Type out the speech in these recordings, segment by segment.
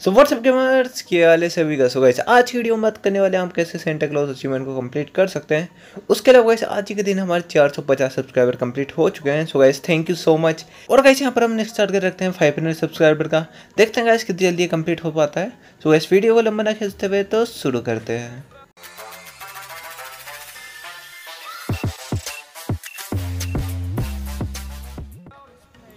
So WhatsApp gamers के वाले सभी का। सो गाइस आज की वीडियो में बात करने वाले हम कैसे सेंटा क्लॉज अचीवमेंट को कंप्लीट कर सकते हैं। उसके अलावा गाइस आज के दिन हमारे 450 सब्सक्राइबर कंप्लीट हो चुके हैं। So guys thank you so much और गाइस यहाँ पर हम नेक्स्ट स्टार्ट कर रखते हैं 500 सब्सक्राइबर का। देखते हैं गाइस कितनी जल्दी कंप्लीट हो पाता है। सो गाइस वीडियो को लंबा ना खींचते हुए तो शुरू करते हैं।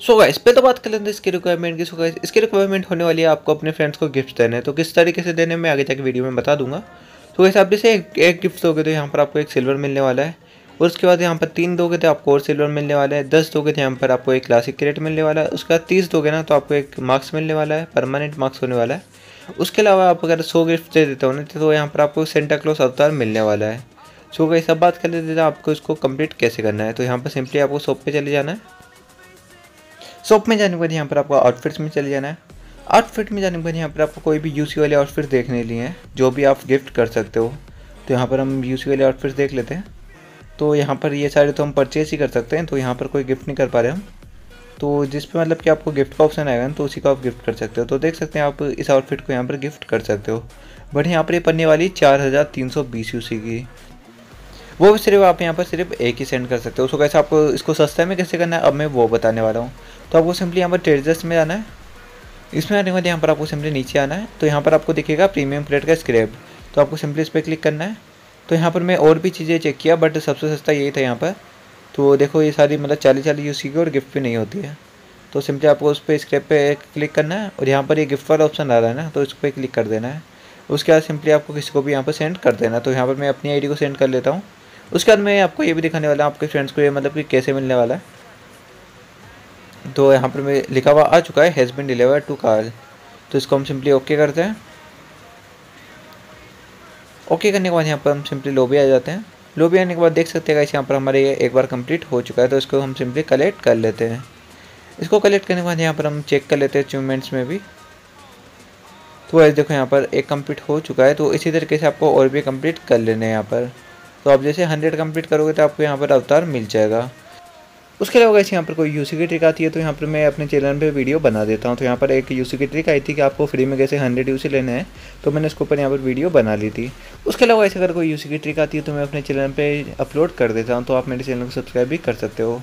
सो गाइस पे तो बात कर लेते हैं इसकी रिक्वायरमेंट की। सो गाइस इसकी रिक्वायरमेंट होने वाली है आपको अपने फ्रेंड्स को गिफ्ट देने। तो किस तरीके से देने मैं आगे जाके वीडियो में बता दूँगा। तो वैसे आप जैसे एक, एक गिफ्ट दोगे तो यहाँ पर आपको एक सिल्वर मिलने वाला है। और उसके बाद यहाँ पर तीन दोगे तो आपको और सिल्वर मिलने वाला है। दस दोगे तो यहाँ पर आपको एक क्लासिक क्रेट मिलने वाला है। उसके बाद तीस दोगे ना तो आपको एक मार्क्स मिलने वाला है। परमानेंट मार्क्स होने वाला है। उसके अलावा आप अगर सौ गिफ्ट दे देते हो ना तो यहाँ पर आपको सेंटा क्लोस अवतार मिलने वाला है। सो गई सब बात कर लेते थे आपको इसको कंप्लीट कैसे करना है। तो यहाँ पर सिंपली आपको शॉप पे चले जाना है। शॉप में जाने के बाद यहाँ पर आपको आउटफिट्स में चले जाना है। आउटफिट में जाने के बाद यहाँ पर आपको कोई भी यूसी वाले आउटफिट देखने लिए हैं, जो भी आप गिफ्ट कर सकते हो। तो यहाँ पर हम यूसी वाले आउटफिट्स देख लेते हैं। तो यहाँ पर ये सारे तो हम परचेज ही कर सकते हैं तो यहाँ पर कोई गिफ्ट नहीं कर पा रहे हम। तो जिस पे मतलब कि आपको गिफ्ट का ऑप्शन आएगा ना तो उसी को आप गिफ्ट कर सकते हो। तो देख सकते हैं आप इस आउटफिट को यहाँ पर गिफ्ट कर सकते हो। बट यहाँ पर ये पड़ने वाली चार हज़ार तीन सौ बीस यूसी की। वो भी सिर्फ़ आप यहाँ पर सिर्फ़ एक ही सेंड कर सकते हो। सो कैसे आपको इसको सस्ते में कैसे करना है? अब मैं वो बताने वाला हूँ। तो आपको सिंपली यहाँ पर ट्रेजर्स में आना है। इसमें आने के बाद यहाँ पर आपको सिंपली नीचे आना है। तो यहाँ पर आपको दिखेगा प्रीमियम प्लेट का स्क्रैप तो आपको सिंपली इस पर क्लिक करना है। तो यहाँ पर मैं और भी चीज़ें चेक किया बट सबसे सस्ता यही था यहाँ पर। तो देखो ये सारी मतलब चालीस चालीस यूज़ की और गिफ्ट भी नहीं होती है। तो सिंपली आपको उस पर स्क्रैप पे क्लिक करना है और यहाँ पर ये गिफ्ट वाला ऑप्शन आ रहा है ना तो इस पर क्लिक कर देना है। उसके बाद सिंपली आपको किसी को भी यहाँ पर सेंड कर देना तो यहाँ पर मैं अपनी आईडी को सेंड कर लेता हूँ। उसके बाद मैं आपको ये भी दिखाने वाला हूँ, आपके फ्रेंड्स को ये मतलब कि कैसे मिलने वाला है। तो यहाँ पर मैं लिखा हुआ आ चुका है has been deliver to car तो इसको हम सिंपली ओके करते हैं। ओके करने के बाद यहाँ पर हम सिंपली लोबी आ जाते हैं। लोबी आने के बाद देख सकते हैं यहाँ पर हमारे ये एक बार कंप्लीट हो चुका है तो इसको हम सिंपली कलेक्ट कर लेते हैं। इसको कलेक्ट करने के बाद यहाँ पर हम चेक कर लेते हैं अचीवमेंट्स में भी। तो ऐसे देखो यहाँ पर एक कंप्लीट हो चुका है तो इसी तरीके से आपको और भी कंप्लीट कर लेने हैं यहाँ पर। तो आप जैसे हंड्रेड कंप्लीट करोगे तो आपको यहाँ पर अवतार मिल जाएगा। उसके अलावा वैसे यहाँ पर कोई यूसी की ट्रिक आती है तो यहाँ पर मैं अपने चैनल पे वीडियो बना देता हूँ। तो यहाँ पर एक यूसी की ट्रिक आई थी कि आपको फ्री में कैसे हंड्रेड यूसी लेने हैं तो मैंने उसके ऊपर यहाँ पर वीडियो बना ली थी। उसके अलावा ऐसे अगर कोई यूसी की ट्रिक आती है तो मैं अपने चैनल पर अपलोड कर देता हूँ तो आप मेरे चैनल को सब्सक्राइब भी कर सकते हो।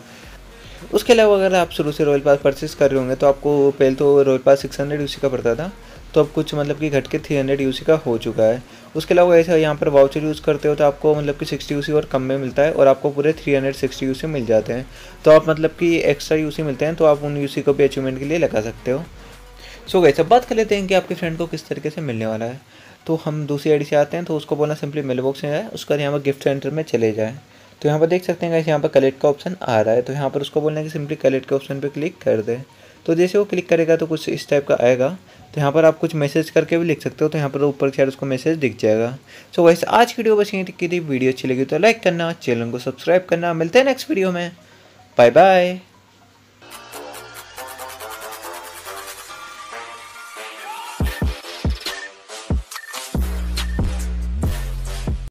उसके अलावा अगर आप शुरू से रॉयल पास परचेस कर रहे होंगे तो आपको पहले तो royal pass six hundred UC का पड़ता था। तो अब कुछ मतलब कि घट के थ्री हंड्रेड यूसी का हो चुका है। उसके अलावा ऐसा यहाँ पर वाउचर यूज़ करते हो तो आपको मतलब कि सिक्सटी यूसी और कम में मिलता है और आपको पूरे थ्री हंड्रेड सिक्सटी यूसी मिल जाते हैं। तो आप मतलब कि एक्स्ट्रा यूसी मिलते हैं तो आप उन यूसी को भी अचीवमेंट के लिए लगा सकते हो। सो गई सब बात कर लेते हैं कि आपके फ्रेंड को किस तरीके से मिलने वाला है। तो हम दूसरी आई से आते हैं तो उसको बोलना सिंपली मेल बॉक्स में जाए उसका यहाँ पर गिफ्ट सेंटर में चले जाए। तो यहाँ पर देख सकते हैं यहाँ पर कलेक्ट का ऑप्शन आ रहा है। तो यहाँ पर उसको बोलना है कि सिंपली कलेक्ट के ऑप्शन पर क्लिक कर दे। तो जैसे वो क्लिक करेगा तो कुछ इस टाइप का आएगा। तो यहाँ पर आप कुछ मैसेज करके भी लिख सकते हो तो यहाँ पर ऊपर साइड उसको मैसेज दिख जाएगा। सो वैसे आज की वीडियो बस यहीं की थी। वीडियो अच्छी लगी तो लाइक करना चैनल को सब्सक्राइब करना। मिलते हैं नेक्स्ट वीडियो में। Bye bye